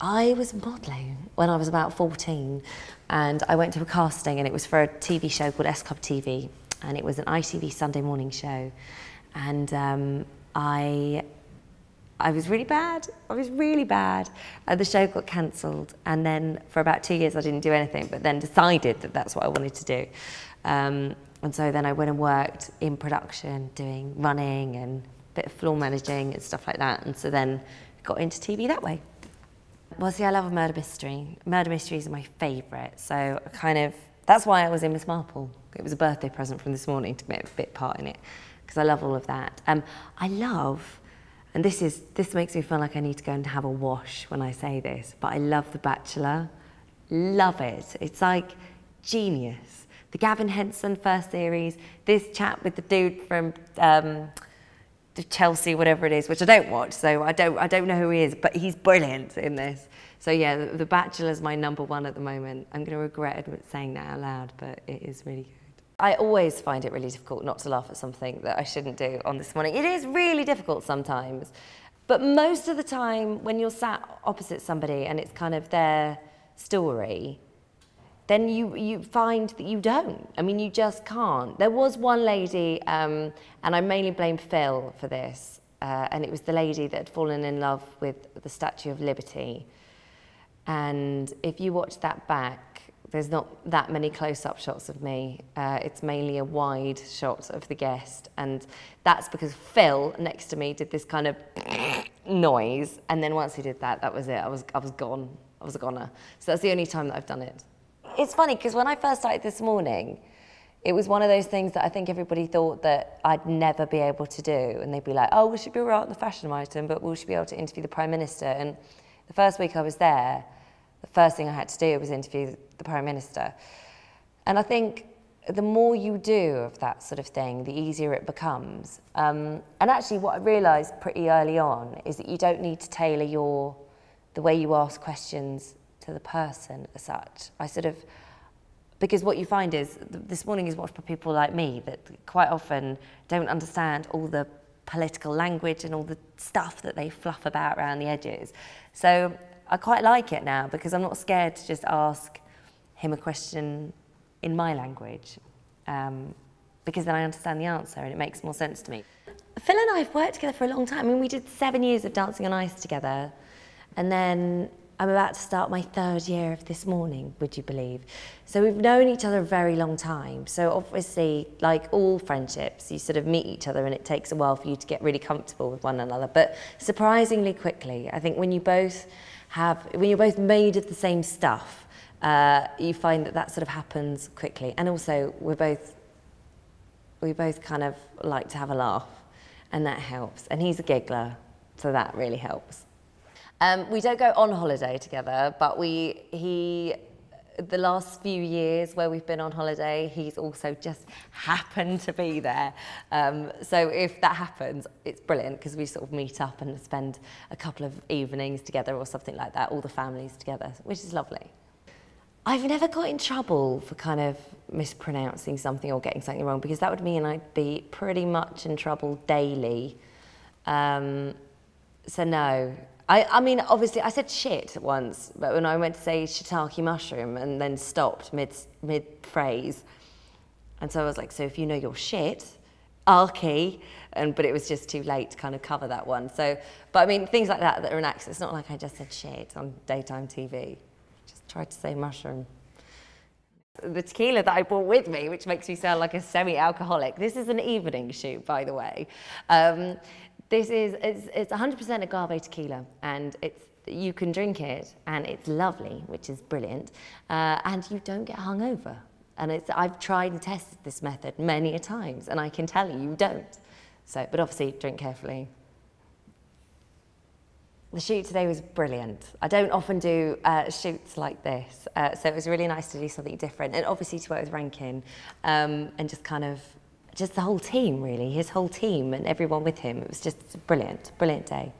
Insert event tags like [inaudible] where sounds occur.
I was modelling when I was about 14 and I went to a casting and it was for a TV show called S Club TV and it was an ITV Sunday morning show and um, I I was really bad. I was really bad. Uh, the show got cancelled, and then for about two years I didn't do anything, but then decided that that's what I wanted to do. Um, and so then I went and worked in production, doing running and a bit of floor managing and stuff like that. And so then got into TV that way. Well, see, I love a murder mystery. Murder mysteries are my favourite. So kind of, that's why I was in Miss Marple. It was a birthday present from this morning to make a bit part in it, because I love all of that. Um, I love and this is this makes me feel like I need to go and have a wash when I say this, but I love The Bachelor. Love it. It's like genius. The Gavin Henson first series, this chat with the dude from um, Chelsea, whatever it is, which I don't watch, so I don't I don't know who he is, but he's brilliant in this. So yeah, The, the Bachelor is my number one at the moment. I'm going to regret saying that out loud, but it is really good. I always find it really difficult not to laugh at something that I shouldn't do on this morning. It is really difficult sometimes. But most of the time, when you're sat opposite somebody and it's kind of their story, then you, you find that you don't. I mean, you just can't. There was one lady, um, and I mainly blame Phil for this, uh, and it was the lady that had fallen in love with the Statue of Liberty. And if you watch that back, there's not that many close-up shots of me. Uh, it's mainly a wide shot of the guest. And that's because Phil next to me did this kind of [coughs] noise. And then once he did that, that was it. I was, I was gone. I was a goner. So that's the only time that I've done it. It's funny because when I first started this morning, it was one of those things that I think everybody thought that I'd never be able to do. And they'd be like, oh, we should be all right on the fashion item, but we should be able to interview the Prime Minister. And the first week I was there, the first thing I had to do was interview the Prime Minister. And I think the more you do of that sort of thing, the easier it becomes. Um, and actually what I realised pretty early on is that you don't need to tailor your, the way you ask questions to the person as such. I sort of, because what you find is, this morning is watched by people like me that quite often don't understand all the political language and all the stuff that they fluff about around the edges. So I quite like it now because I'm not scared to just ask him a question in my language um, because then I understand the answer and it makes more sense to me. Phil and I have worked together for a long time. I mean, we did seven years of Dancing on Ice together and then I'm about to start my third year of this morning, would you believe? So we've known each other a very long time. So obviously, like all friendships, you sort of meet each other and it takes a while for you to get really comfortable with one another. But surprisingly quickly, I think when you both have, when you're both made of the same stuff, uh, you find that that sort of happens quickly. And also, we're both, we both kind of like to have a laugh, and that helps. And he's a giggler, so that really helps. Um, we don't go on holiday together, but we, he the last few years where we've been on holiday, he's also just happened to be there. Um, so if that happens, it's brilliant because we sort of meet up and spend a couple of evenings together or something like that, all the families together, which is lovely. I've never got in trouble for kind of mispronouncing something or getting something wrong because that would mean I'd be pretty much in trouble daily. Um, so no, I, I mean, obviously, I said shit once, but when I went to say shiitake mushroom and then stopped mid mid phrase, and so I was like, so if you know your shit, arky, and but it was just too late to kind of cover that one. So, but I mean, things like that that are an accent. It's not like I just said shit on daytime TV. Just tried to say mushroom. The tequila that I brought with me, which makes me sound like a semi-alcoholic. This is an evening shoot, by the way. Um, this is, it's, it's 100% agave tequila and it's, you can drink it and it's lovely, which is brilliant, uh, and you don't get hungover. And it's, I've tried and tested this method many a times and I can tell you, you don't. So, but obviously drink carefully. The shoot today was brilliant. I don't often do uh, shoots like this, uh, so it was really nice to do something different. And obviously to work with Rankin um, and just kind of just the whole team, really, his whole team and everyone with him. It was just a brilliant, brilliant day.